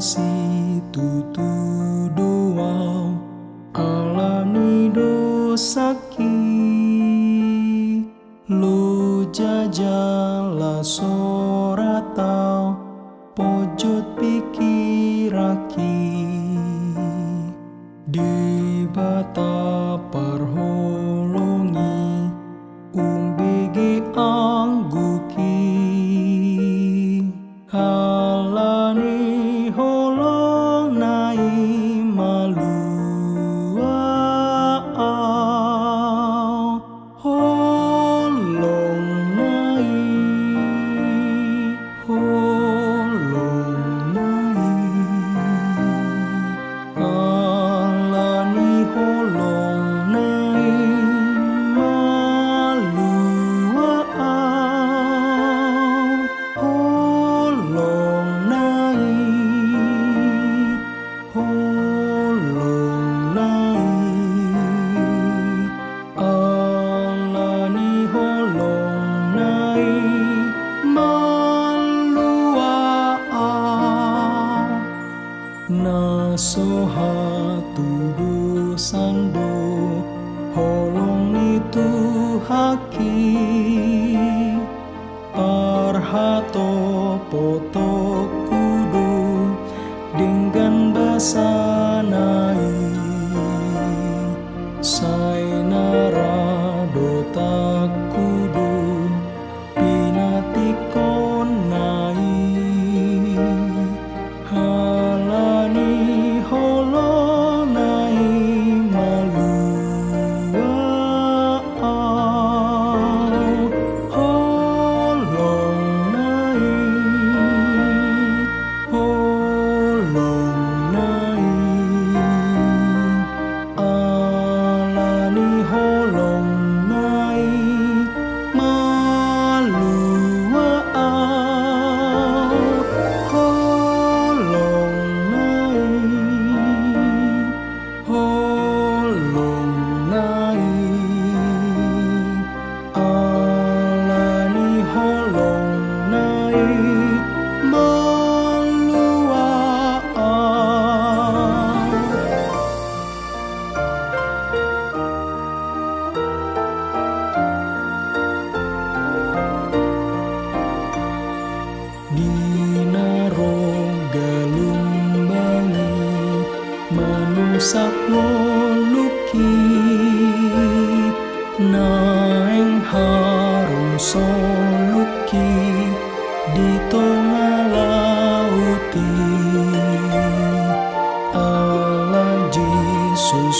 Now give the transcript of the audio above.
si tutu doau alani dosaki lo jajal so Oh. sandu holong itu haki parhato poto kudu dengan basanai sandu di narogalum bali manungsak luluki naeng harum soluki di tengah lauti. Ala Yesus